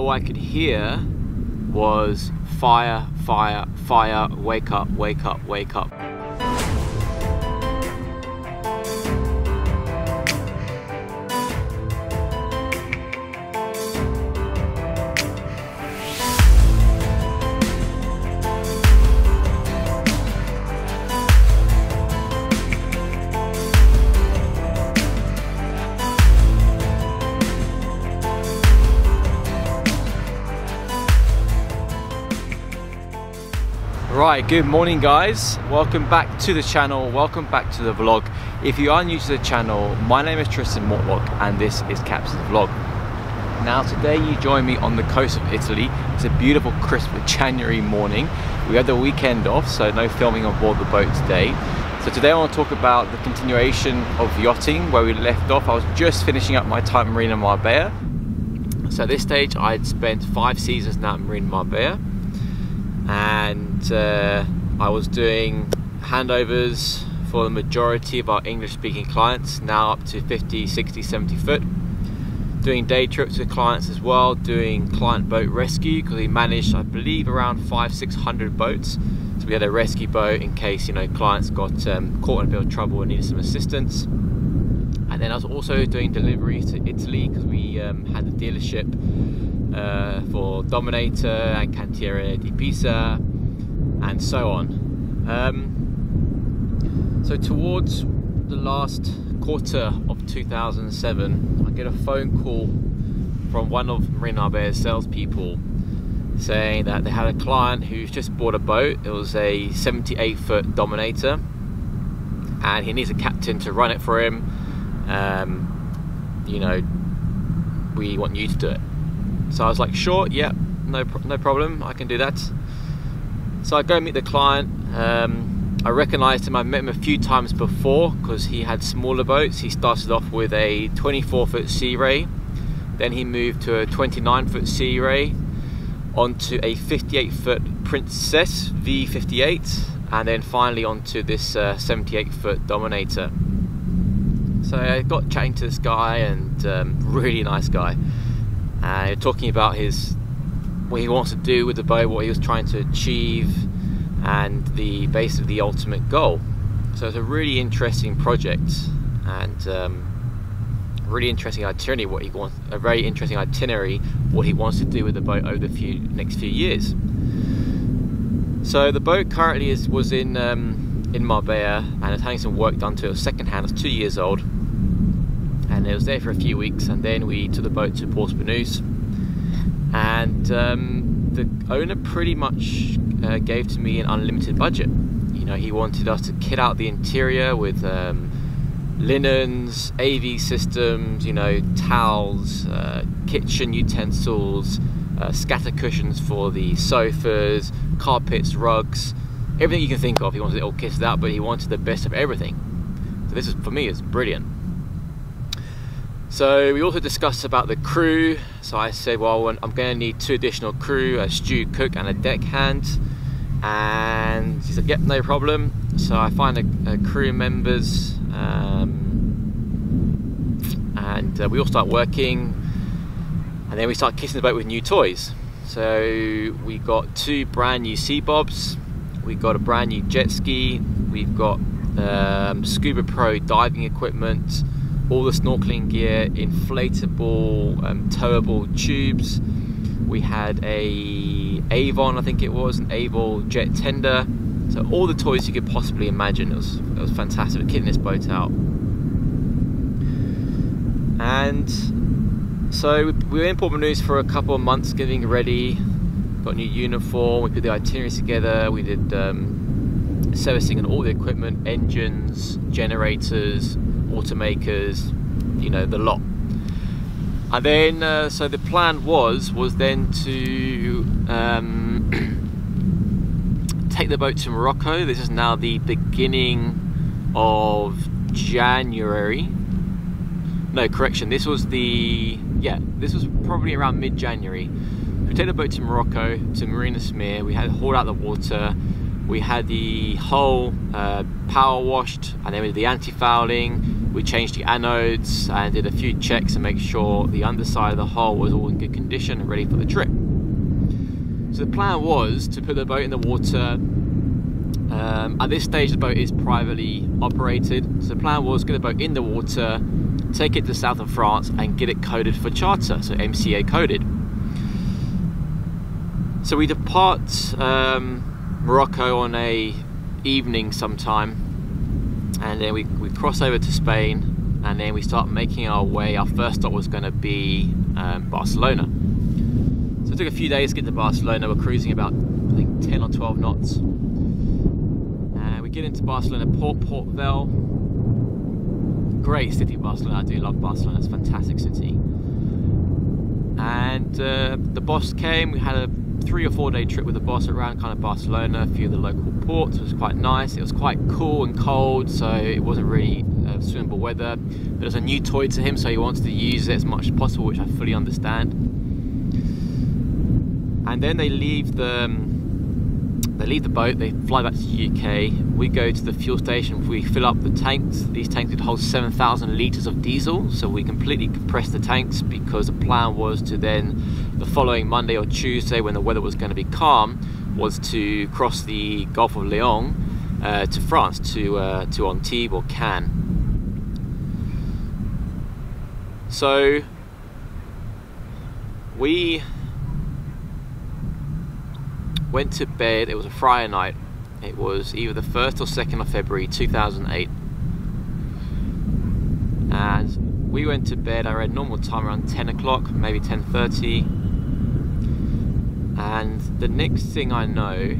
all I could hear was fire, fire, fire, wake up, wake up, wake up. Right, good morning guys. Welcome back to the channel. Welcome back to the vlog. If you are new to the channel, my name is Tristan Mortlock and this is Caps's Vlog. Now today you join me on the coast of Italy. It's a beautiful crisp January morning. We had the weekend off, so no filming on board the boat today. So today I want to talk about the continuation of yachting where we left off. I was just finishing up my time at Marina Marbella. So at this stage I'd spent five seasons now at Marina Marbella and uh, I was doing handovers for the majority of our English speaking clients, now up to 50, 60, 70 foot. Doing day trips with clients as well, doing client boat rescue because we managed, I believe, around five, 600 boats. So we had a rescue boat in case, you know, clients got um, caught in a bit of trouble and needed some assistance. And then I was also doing deliveries to Italy because we um, had a dealership uh, for Dominator and Cantiere di Pisa and so on. Um, so towards the last quarter of 2007 I get a phone call from one of Marina Marbella's salespeople saying that they had a client who's just bought a boat. It was a 78 foot Dominator and he needs a captain to run it for him. Um, you know, we want you to do it. So I was like, sure, yeah, no, no problem, I can do that. So I go meet the client. Um, I recognised him, I met him a few times before because he had smaller boats. He started off with a 24 foot Sea Ray, then he moved to a 29 foot Sea Ray, onto a 58 foot Princess V58, and then finally onto this uh, 78 foot Dominator. So I got chatting to this guy and um, really nice guy uh, talking about his what he wants to do with the boat, what he was trying to achieve, and the base of the ultimate goal. So it's a really interesting project and um, really interesting itinerary. What he wants, a very interesting itinerary, what he wants to do with the boat over the few next few years. So the boat currently is was in um, in Marbella and it's having some work done to it. Second hand, it's two years old and it was there for a few weeks and then we took the boat to Portsmouth and um, the owner pretty much uh, gave to me an unlimited budget. You know he wanted us to kit out the interior with um, linens AV systems you know towels uh, kitchen utensils uh, scatter cushions for the sofas carpets rugs everything you can think of. He wanted it all kitted out but he wanted the best of everything. So this is for me is brilliant so we also discussed about the crew. So I said, well, I'm going to need two additional crew, a stew cook and a deckhand. And he said, yep, no problem. So I find a, a crew members um, and uh, we all start working and then we start kissing the boat with new toys. So we got two brand new sea bobs, we got a brand new jet ski, we've got um, Scubapro diving equipment, all the snorkeling gear, inflatable, um, towable tubes. We had a Avon, I think it was, an Avon jet tender. So all the toys you could possibly imagine. It was, it was fantastic, kitting this boat out. And so we were in Port Banús for a couple of months getting ready, got a new uniform, we put the itineraries together, we did um, servicing on all the equipment, engines, generators, watermakers, you know, the lot. And then, uh, so the plan was, was then to um, take the boat to Morocco. This is now the beginning of January. No, correction, this was the, yeah, this was probably around mid-January. We take the boat to Morocco, to Marina Smir. We had hauled out the water. We had the hull uh, power washed and then we did the anti-fouling we changed the anodes and did a few checks to make sure the underside of the hull was all in good condition and ready for the trip. So the plan was to put the boat in the water. Um, at this stage, the boat is privately operated. So the plan was to get the boat in the water, take it to south of France, and get it coded for charter, so MCA coded. So we depart um, Morocco on a evening sometime and then we, we cross over to Spain and then we start making our way. Our first stop was going to be um, Barcelona. So it took a few days to get to Barcelona. We're cruising about, I think, 10 or 12 knots. And we get into Barcelona, Port Port Vell. Great city, Barcelona. I do love Barcelona. It's a fantastic city. And uh, the boss came. We had a three or four day trip with the boss around kind of Barcelona, a few of the local ports. Was quite nice. It was quite cool and cold, so it wasn't really uh, swimmable weather. But it was a new toy to him, so he wanted to use it as much as possible, which I fully understand. And then they leave the um, they leave the boat, they fly back to the UK. We go to the fuel station, we fill up the tanks. These tanks could hold 7,000 litres of diesel, so we completely compress the tanks because the plan was to then, the following Monday or Tuesday, when the weather was going to be calm, was to cross the Gulf of Lion uh, to France, to, uh, to Antibes or Cannes. So we went to bed, it was a Friday night. It was either the 1st or 2nd of February 2008. And we went to bed, I read normal time around 10 o'clock, maybe 10.30. And the next thing I know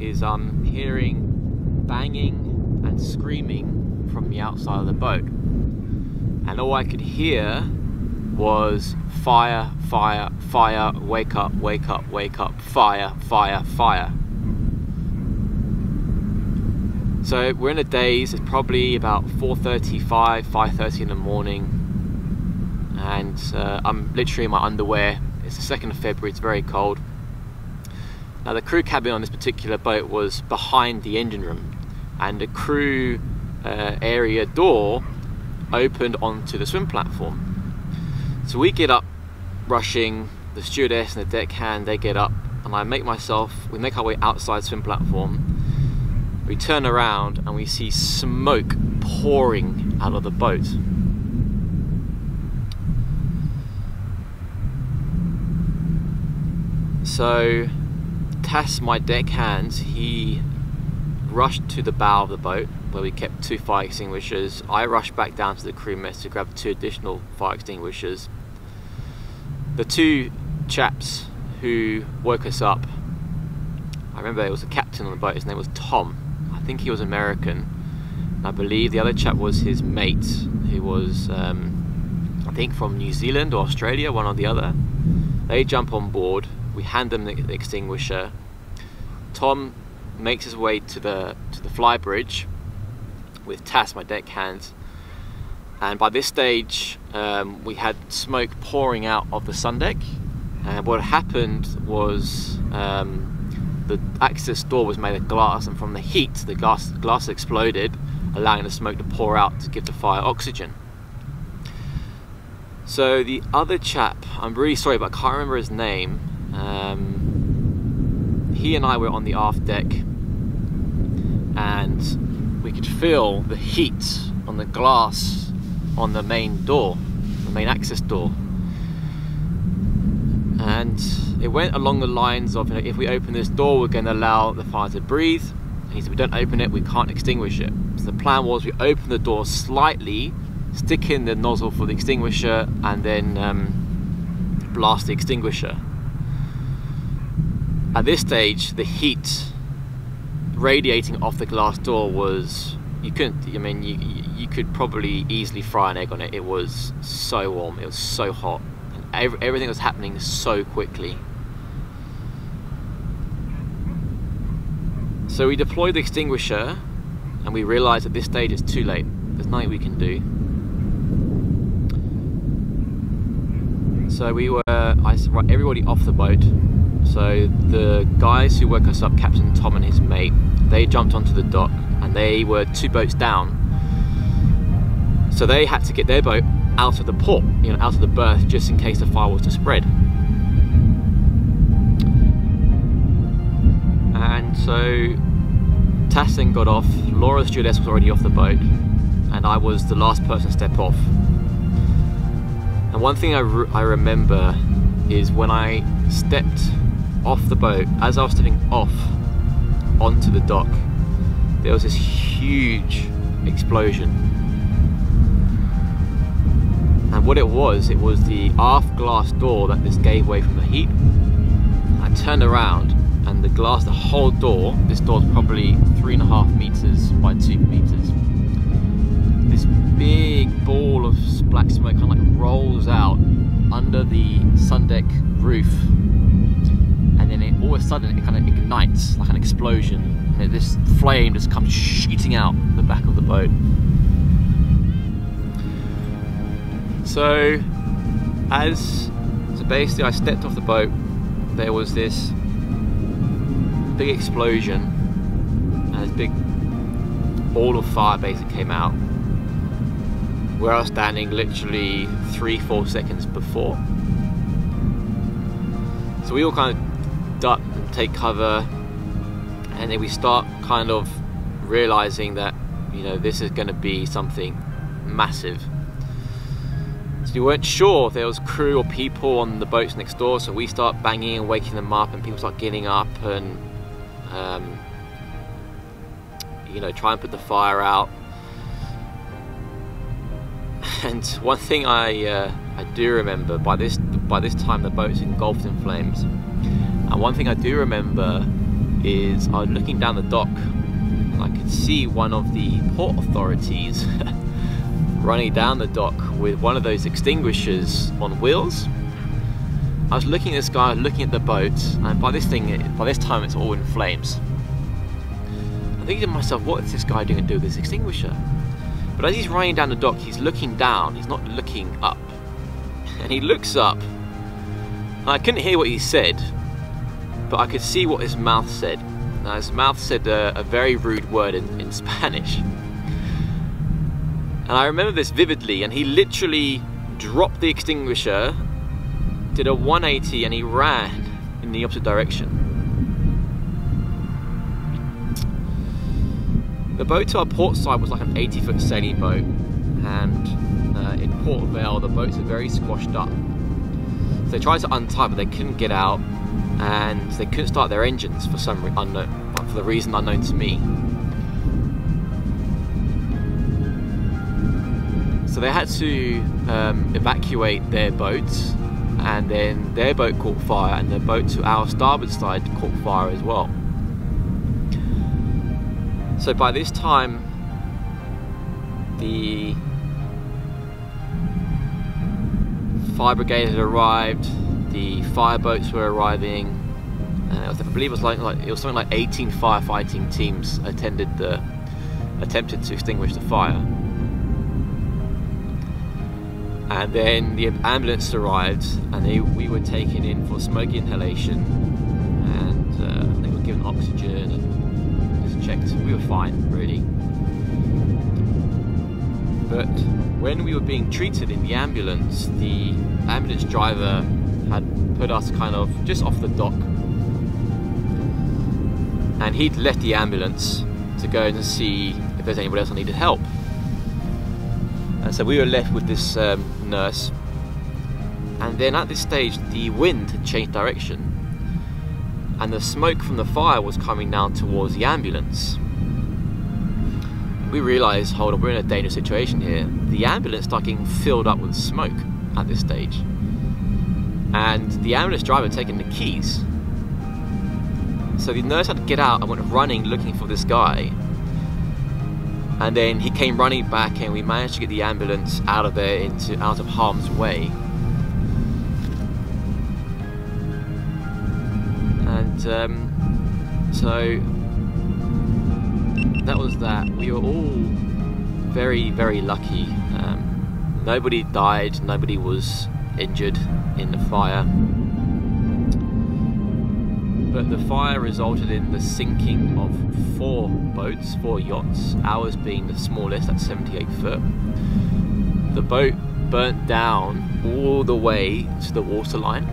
is I'm hearing banging and screaming from the outside of the boat. And all I could hear was fire, fire, fire, wake up, wake up, wake up, fire, fire, fire. So we're in a daze, it's probably about 4.35, 5.30 in the morning and uh, I'm literally in my underwear. It's the 2nd of February, it's very cold. Now the crew cabin on this particular boat was behind the engine room and the crew uh, area door opened onto the swim platform. So we get up rushing, the stewardess and the deckhand, they get up and I make myself, we make our way outside the swim platform. We turn around and we see smoke pouring out of the boat. So Tas, my deckhand, he rushed to the bow of the boat where we kept two fire extinguishers. I rushed back down to the crew mess to grab two additional fire extinguishers the two chaps who woke us up, I remember there was a captain on the boat, his name was Tom. I think he was American. I believe the other chap was his mate, who was, um, I think, from New Zealand or Australia, one or the other. They jump on board, we hand them the, extinguisher. Tom makes his way to the to the fly bridge with Tas, my deckhand, and by this stage um, we had smoke pouring out of the sun deck. And what happened was um, the access door was made of glass and from the heat the glass, glass exploded allowing the smoke to pour out to give the fire oxygen. So the other chap I'm really sorry but I can't remember his name um, he and I were on the aft deck and we could feel the heat on the glass on the main door, the main access door. And it went along the lines of, you know, if we open this door, we're going to allow the fire to breathe. And he said, we don't open it, we can't extinguish it. So the plan was we open the door slightly, stick in the nozzle for the extinguisher, and then um, blast the extinguisher. At this stage, the heat radiating off the glass door was you couldn't. I mean, you you could probably easily fry an egg on it. It was so warm. It was so hot, and every, everything was happening so quickly. So we deployed the extinguisher, and we realised at this stage it's too late. There's nothing we can do. So we were, I everybody off the boat. So the guys who woke us up, Captain Tom and his mate, they jumped onto the dock and they were two boats down. So they had to get their boat out of the port, you know, out of the berth, just in case the fire was to spread. And so Tass then got off, Laura stewardess was already off the boat, and I was the last person to step off. And one thing I, re I remember is when I stepped off the boat, as I was stepping off onto the dock, there was this huge explosion. And what it was, it was the aft glass door that this gave way from the heat. I turned around and the glass, the whole door, this door is probably three and a half meters by two meters. This big ball of black smoke kind of like rolls out under the sun deck roof and then it, all of a sudden it kind of ignites like an explosion this flame just comes shooting out the back of the boat so as so basically I stepped off the boat there was this big explosion and this big ball of fire basically came out where I was standing literally three, four seconds before. So we all kind of duck take cover and then we start kind of realizing that, you know, this is going to be something massive. So we weren't sure if there was crew or people on the boats next door, so we start banging and waking them up and people start getting up and, um, you know, try and put the fire out and one thing I uh, I do remember by this by this time the boat's engulfed in flames. And one thing I do remember is I was looking down the dock and I could see one of the port authorities running down the dock with one of those extinguishers on wheels. I was looking at this guy, looking at the boat, and by this thing, by this time, it's all in flames. I'm thinking to myself, what is this guy doing to do with this extinguisher? But as he's running down the dock, he's looking down, he's not looking up. And he looks up, and I couldn't hear what he said, but I could see what his mouth said. Now, his mouth said a, a very rude word in, in Spanish. And I remember this vividly, and he literally dropped the extinguisher, did a 180, and he ran in the opposite direction. The boat to our port side was like an 80 foot sailing boat and uh, in Port Vell the boats are very squashed up. So they tried to untie but they couldn't get out and they couldn't start their engines for some unknown, for the reason unknown to me. So they had to um, evacuate their boats and then their boat caught fire and the boat to our starboard side caught fire as well. So by this time, the fire brigade had arrived, the fire boats were arriving, was, I believe it was like, like it was something like 18 firefighting teams attended the attempted to extinguish the fire. And then the ambulance arrived, and they, we were taken in for smoke inhalation, and uh, they were given oxygen and just checked, we were fine, really. But when we were being treated in the ambulance, the ambulance driver had put us kind of just off the dock. And he'd left the ambulance to go and see if there's anybody else that needed help. And so we were left with this um, nurse. And then at this stage, the wind had changed direction and the smoke from the fire was coming down towards the ambulance. We realised, hold on, we're in a dangerous situation here. The ambulance started getting filled up with smoke at this stage. And the ambulance driver had taken the keys. So the nurse had to get out and went running looking for this guy. And then he came running back and we managed to get the ambulance out of there into out of harm's way. and um, so that was that. We were all very, very lucky. Um, nobody died, nobody was injured in the fire. but the fire resulted in the sinking of four boats, four yachts, ours being the smallest at 78 foot. The boat burnt down all the way to the waterline.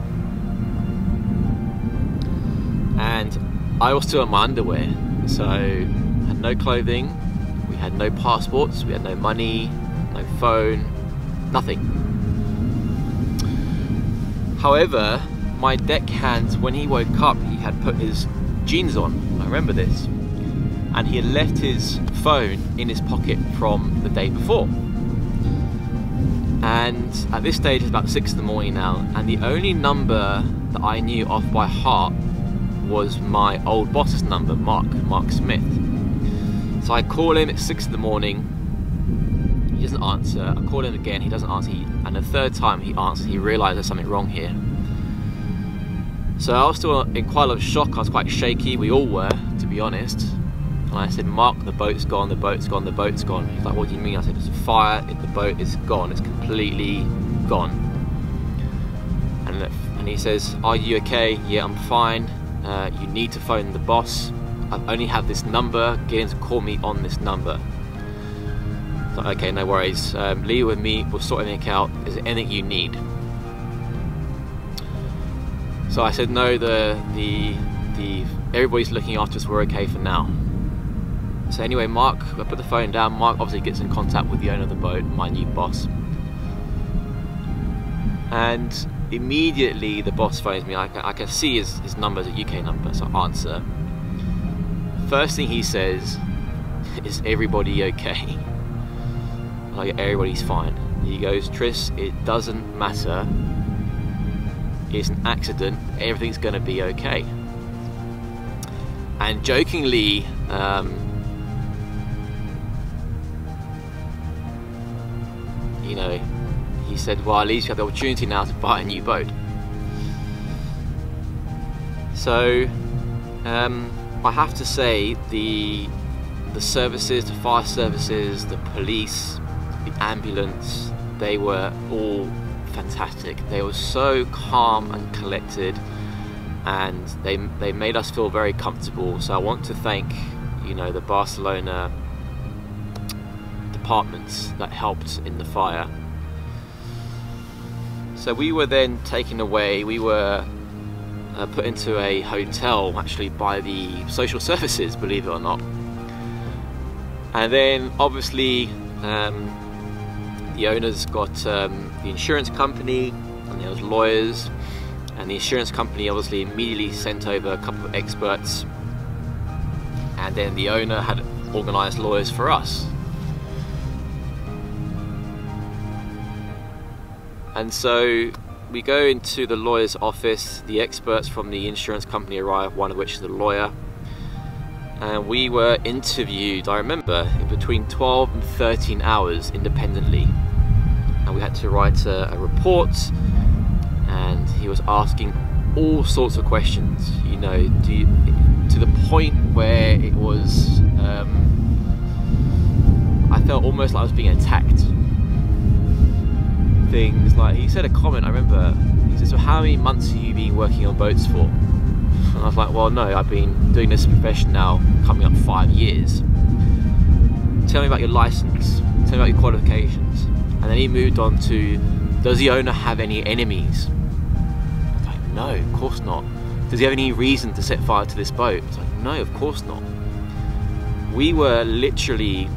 And I was still in my underwear, so I had no clothing, we had no passports, we had no money, no phone, nothing. However, my deckhand, when he woke up, he had put his jeans on. I remember this. And he had left his phone in his pocket from the day before. And at this stage, it's about six in the morning now, and the only number that I knew off by heart was my old boss's number, Mark, Mark Smith. So I call him at six in the morning. He doesn't answer. I call him again. He doesn't answer. He, and the third time he answers, he realizes there's something wrong here. So I was still in quite a lot of shock. I was quite shaky. We all were, to be honest. And I said, Mark, the boat's gone, the boat's gone, the boat's gone. He's like, what do you mean? I said, there's a fire, the boat is gone, it's completely gone. And, and he says, are you okay? Yeah, I'm fine. Uh, you need to phone the boss. I only have this number, get him to call me on this number. So, okay, no worries. Um, leave it with me, we'll sort everything out. Is there anything you need? So I said no. The the the everybody's looking after us. We're okay for now. So anyway, Mark, I put the phone down. Mark obviously gets in contact with the owner of the boat, my new boss, and immediately the boss phones me. I can, I can see his, his number is a UK number, so answer. First thing he says is, "Everybody okay?" Like everybody's fine. He goes, "Tris, it doesn't matter it's an accident, everything's going to be okay. And jokingly, um, you know, he said, well, at least you have the opportunity now to buy a new boat. So, um, I have to say, the the services, the fire services, the police, the ambulance, they were all fantastic. They were so calm and collected, and they they made us feel very comfortable. So I want to thank, you know, the Barcelona departments that helped in the fire. So we were then taken away. We were uh, put into a hotel, actually by the social services, believe it or not. And then obviously. Um, the owners got um, the insurance company and there was lawyers and the insurance company obviously immediately sent over a couple of experts and then the owner had organized lawyers for us. And so we go into the lawyer's office the experts from the insurance company arrive one of which is the lawyer and we were interviewed I remember in between 12 and 13 hours independently and we had to write a, a report and he was asking all sorts of questions you know you, to the point where it was um, I felt almost like I was being attacked. Things like he said a comment I remember he said so how many months have you been working on boats for? And I was like well no I've been doing this profession now coming up five years. Tell me about your license tell me about your qualifications and then he moved on to, does the owner have any enemies? I was like, no, of course not. Does he have any reason to set fire to this boat? I was like, no, of course not. We were literally,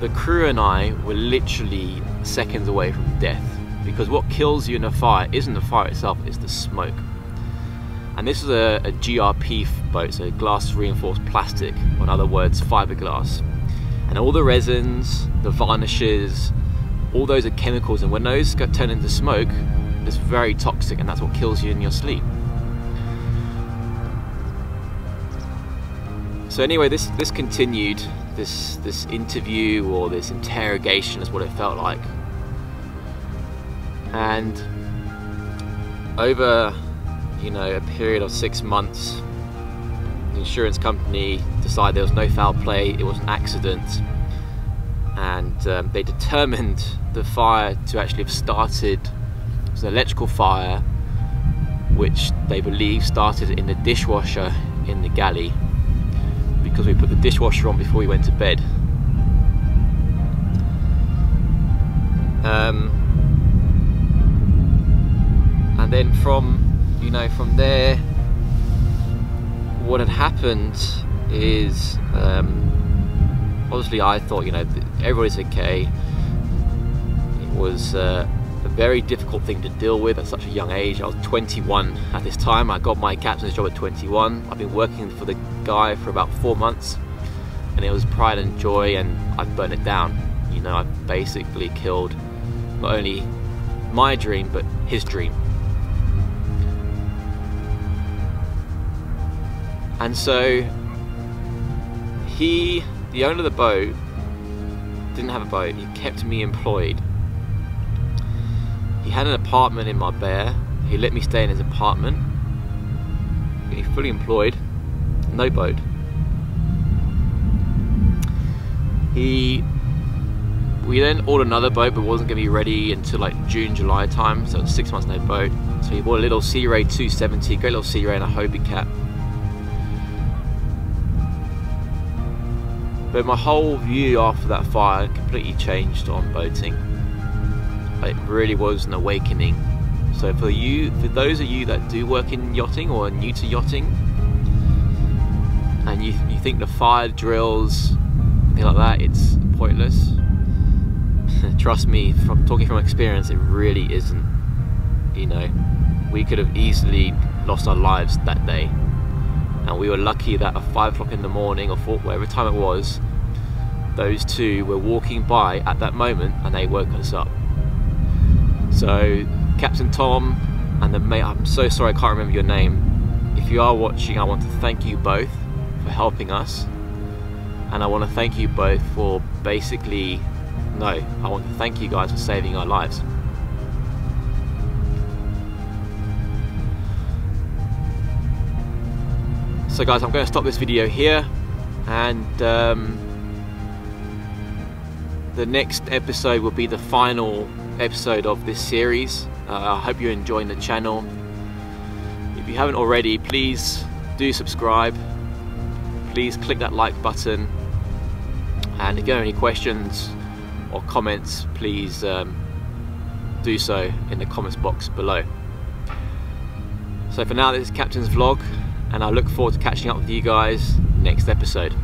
the crew and I were literally seconds away from death because what kills you in a fire isn't the fire itself, it's the smoke. And this is a, a GRP boat, so glass reinforced plastic, or in other words, fiberglass and all the resins, the varnishes, all those are chemicals and when those get turned into smoke, it's very toxic and that's what kills you in your sleep. So anyway, this, this continued, this, this interview or this interrogation is what it felt like. And over, you know, a period of six months, insurance company decided there was no foul play, it was an accident, and um, they determined the fire to actually have started, was an electrical fire, which they believe started in the dishwasher in the galley because we put the dishwasher on before we went to bed. Um, and then from, you know, from there, what had happened is um, obviously I thought, you know, everybody's okay. It was uh, a very difficult thing to deal with at such a young age. I was 21 at this time. I got my captain's job at 21. I've been working for the guy for about four months and it was pride and joy and I burned it down. You know, I basically killed not only my dream but his dream. And so he, the owner of the boat, didn't have a boat. He kept me employed. He had an apartment in Marbella. He let me stay in his apartment. He fully employed, no boat. He we then ordered another boat but wasn't going to be ready until like June, July time, so six months no boat. So he bought a little Sea Ray 270, great little Sea Ray and a Hobie Cat. But my whole view after that fire completely changed on boating. It really was an awakening. So for you, for those of you that do work in yachting or are new to yachting, and you, you think the fire drills, things like that, it's pointless. Trust me, from talking from experience, it really isn't. You know, we could have easily lost our lives that day and we were lucky that at five o'clock in the morning or four, whatever time it was those two were walking by at that moment and they woke us up. So Captain Tom and the mate I'm so sorry I can't remember your name. If you are watching I want to thank you both for helping us. And I want to thank you both for basically no I want to thank you guys for saving our lives So guys, I'm going to stop this video here and um, the next episode will be the final episode of this series. Uh, I hope you're enjoying the channel. If you haven't already, please do subscribe. Please click that like button. And if you have any questions or comments, please um, do so in the comments box below. So for now, this is Captain's Vlog and I look forward to catching up with you guys next episode.